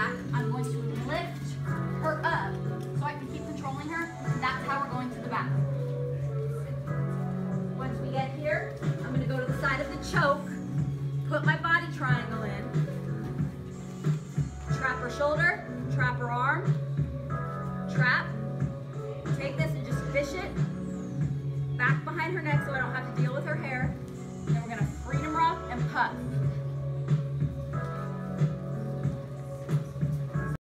back. I'm going to lift her up so I can keep controlling her. That's how we're going to the back. Once we get here, I'm going to go to the side of the choke, put my body triangle in, trap her shoulder, trap her arm, trap, take this and just fish it back behind her neck so I don't have to deal with her hair. Then we're going to freedom rock and puff.